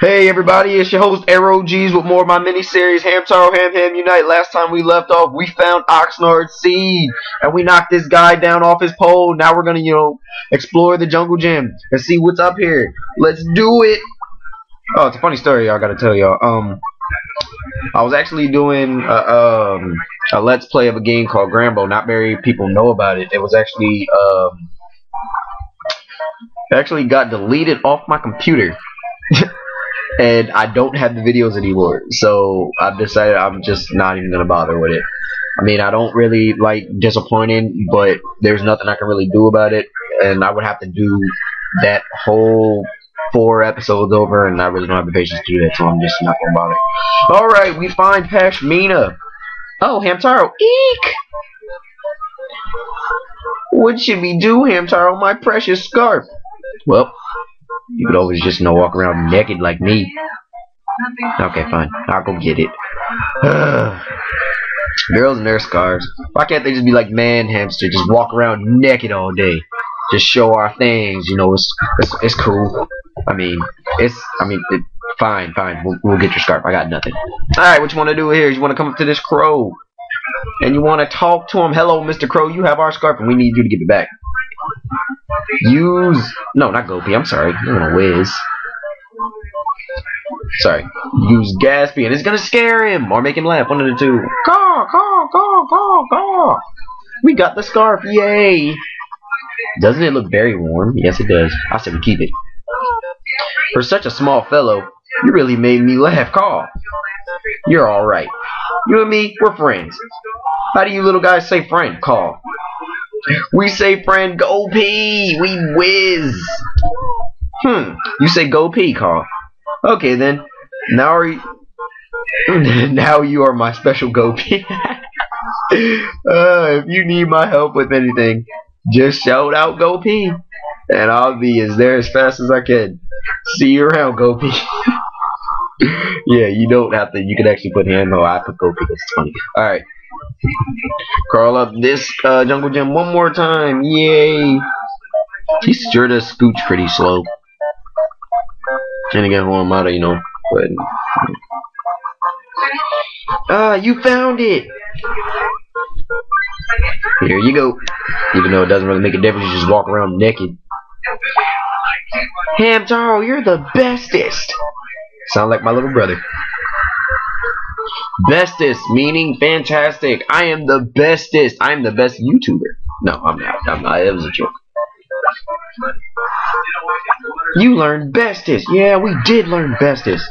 Hey everybody, it's your host AeroG'z with more of my mini-series Hamtaro Ham Ham Unite. Last time we left off, we found Oxnard seed, and we knocked this guy down off his pole. Now we're gonna, you know, explore the jungle gym and see what's up here. Let's do it! Oh, it's a funny story I gotta tell y'all. Um, I was actually doing a, um, a let's play of a game called Granbo. Not very people know about it. It was actually, um, actually got deleted off my computer. And I don't have the videos anymore. So I've decided I'm just not even gonna bother with it. I mean, I don't really like disappointing, but there's nothing I can really do about it, and I would have to do that whole four episodes over, and I really don't have the patience to do that, so I'm just not gonna bother. All right, we find Pashmina. Oh, Hamtaro. Eek! What should we do, Hamtaro? My precious scarf. Well, you could always just, know, walk around naked like me. Okay, fine. I'll go get it. Girls and their scars. Why can't they just be like man hamster? Just walk around naked all day. Just show our things. You know, it's it's, it's cool. I mean, it's I mean, it, fine, fine. We'll, we'll get your scarf. I got nothing. All right, what you want to do here is you want to come up to this crow, and you want to talk to him. Hello, Mr. Crow. You have our scarf, and we need you to give it back. Use no, not Gopi. I'm sorry. You're gonna whiz. Sorry. Use Gaspy, and it's gonna scare him or make him laugh. One of the two. Caw, caw, caw, caw, caw. We got the scarf. Yay! Doesn't it look very warm? Yes, it does. I said we keep it. For such a small fellow, you really made me laugh. Caw. You're all right. You and me, we're friends. How do you little guys say friend? Caw. We say friend go pee. We whiz. Hmm. You say go pee, Carl. Okay then. Now are you now you are my special go pee. uh, if you need my help with anything, just shout out go pee. And I'll be as there as fast as I can. See you around, go pee. yeah, you don't have to. You can actually put hand. No, I put go pee. It's funny. All right. Crawl up this uh, jungle gym one more time. Yay! He sure does scooch pretty slow. Trying to get home out of, you know, but. Ah, you found it! Here you go. Even though it doesn't really make a difference, you just walk around naked. Hamtaro, you're the bestest! Sound like my little brother. Bestest, meaning fantastic. I am the bestest. I am the best YouTuber. No, I'm not. I'm not. It was a joke. You learned bestest. Yeah, we did learn bestest.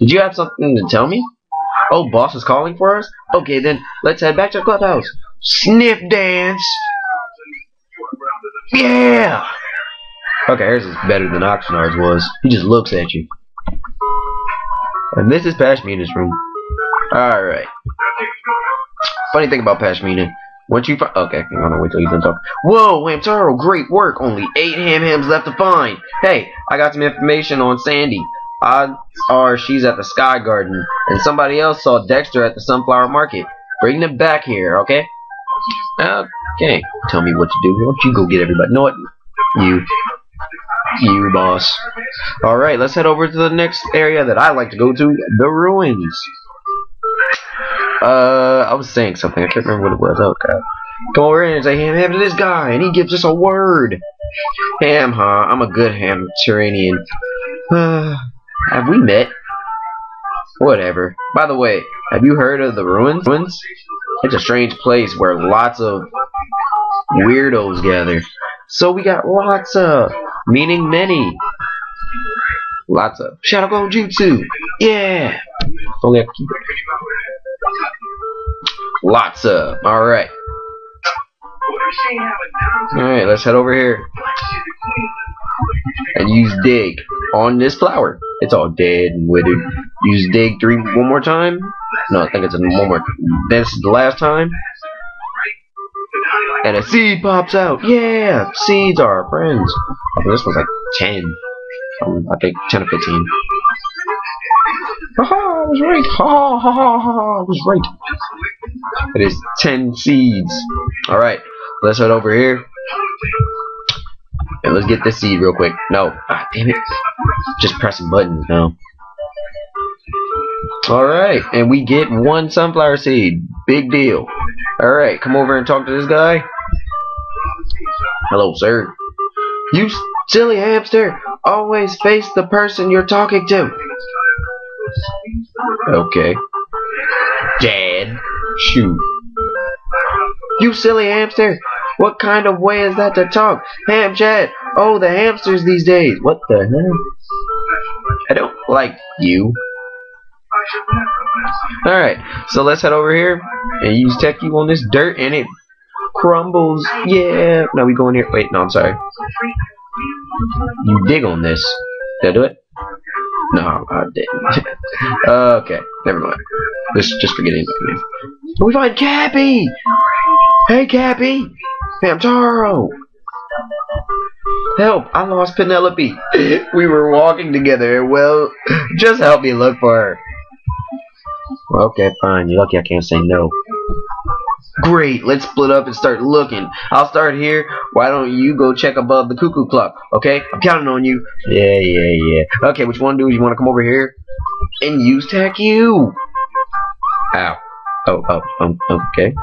Did you have something to tell me? Oh, boss is calling for us? Okay, then let's head back to the clubhouse. Sniff dance. Yeah. Okay, ours is better than Oxnard's was. He just looks at you. And this is Pashmina's room. Alright. Funny thing about Pashmina. Once you find. Okay, I'm gonna wait till you done talk. Whoa, Hamtaro, great work. Only eight ham hams left to find. Hey, I got some information on Sandy. Odds are she's at the Sky Garden, and somebody else saw Dexter at the Sunflower Market. Bring them back here, okay? Okay. Tell me what to do. Why don't you go get everybody? Know what? You. You, boss. Alright, let's head over to the next area that I like to go to, the ruins. Uh, I was saying something. I can't remember what it was. Okay. Come over here and say ham ham to this guy, and he gives us a word. Ham, huh? I'm a good ham Turanian. Uh, have we met? Whatever. By the way, have you heard of the ruins? ruins? It's a strange place where lots of weirdos gather. So we got lots of, meaning many. Lots of Shadow Clone Jutsu. Yeah. Only to keep it. Lots of. Alright. Alright, let's head over here. And use dig on this flower. It's all dead and withered. Use dig three one more time. No, I think it's one more. This is the last time. And a seed pops out. Yeah, seeds are our friends. I think this one's like 10. Um, I think 10 or 15. Haha, I was right. Ha ha ha ha I was right. It is 10 seeds. Alright, let's head over here. And let's get this seed real quick. No. Ah, damn it. just pressing buttons now. Alright, and we get one sunflower seed. Big deal. Alright, come over and talk to this guy. Hello, sir. You silly hamster! Always face the person you're talking to. Okay. Dad. Shoot. You silly hamster! What kind of way is that to talk? Ham chat! Oh, the hamsters these days! What the hell? I don't like you. Alright, so let's head over here and use Tech U on this dirt and it crumbles. Yeah. Now we go in here. Wait, no, I'm sorry. You dig on this. Did I do it? No, I didn't. okay, never mind. Just, just forget it. We find Cappy! Hey, Cappy! Hamtaro! Help! I lost Penelope. we were walking together. Well, just help me look for her. Okay, fine. You're lucky I can't say no. Great, let's split up and start looking. I'll start here. Why don't you go check above the cuckoo clock? Okay? I'm counting on you. Yeah, yeah, yeah. Okay, which one do is you want to come over here and use Tech U? Ow. Oh, oh, um, okay.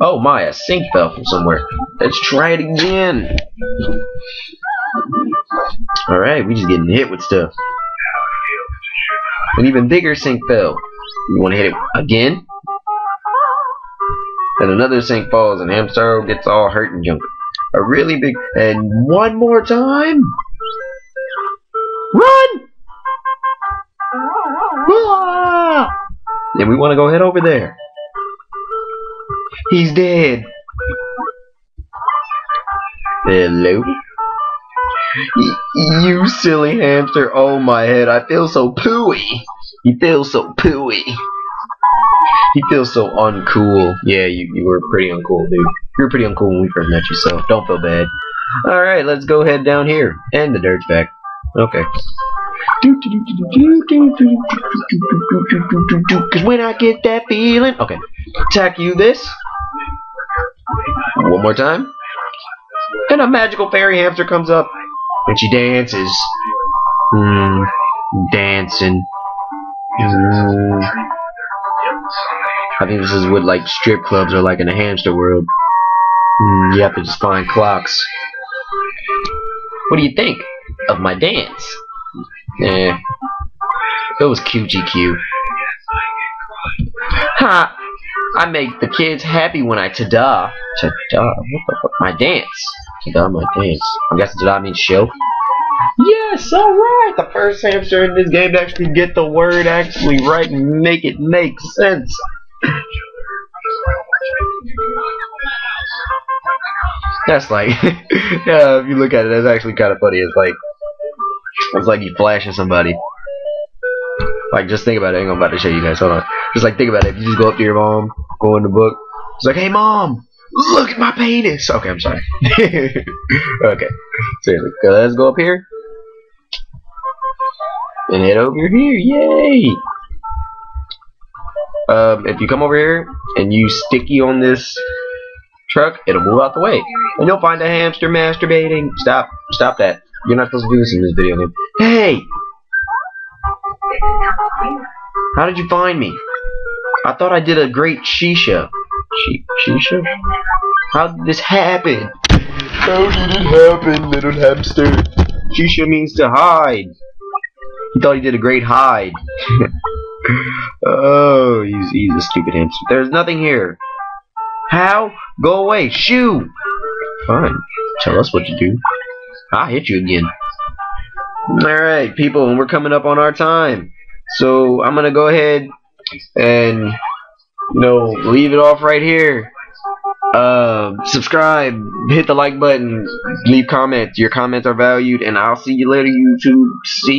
Oh my, a sink fell from somewhere. Let's try it again. Alright, we just getting hit with stuff. An even bigger sink fell. You want to hit it again? and another sink falls and Hamster gets all hurt and junk. A really big and one more time. Run! And we want to go head over there. He's dead. Hello? You silly hamster. Oh my head. I feel so pooey. He feels so pooey. He feels so uncool. Yeah, you, you were pretty uncool, dude. You were pretty uncool when we first met you, so don't feel bad. Alright, let's go head down here. And the dirt's back. Okay. Cause when I get that feeling... Okay. Attack you this. One more time. And a magical fairy hamster comes up. And she dances. Hmm. Dancing. Hmm. I think this is what like strip clubs are like in the hamster world. Mm, you have to clocks. What do you think of my dance? Eh, it was QGQ. Ha! I make the kids happy when I ta-da. Ta-da? What the fuck? My dance. Ta-da, my dance. I guess ta-da means show. Yes, alright! The first hamster in this game to actually get the word actually right and make it make sense. That's like, yeah, if you look at it, that's actually kind of funny. It's like, it's like you flashing somebody. Like, just think about it. I'm about to show you guys. Hold on. Just like, think about it. If you just go up to your mom, go in the book. It's like, hey, mom, look at my penis. Okay, I'm sorry. okay. Seriously. Let's go up here. And head over here. Yay! Um, if you come over here and you sticky on this truck, it'll move out the way. And you'll find a hamster masturbating. Stop. Stop that. You're not supposed to do this in this video game. Hey! How did you find me? I thought I did a great shisha. shisha? How did this happen? How did it happen, little hamster? Shisha means to hide. He thought he did a great hide. oh, he's, he's a stupid hamster. There's nothing here. How? Go away. Shoo! Fine. Tell us what to do. I'll hit you again. Alright, people, we're coming up on our time. So, I'm going to go ahead and, you know, leave it off right here. Uh, subscribe, hit the like button, leave comments. Your comments are valued, and I'll see you later, YouTube. See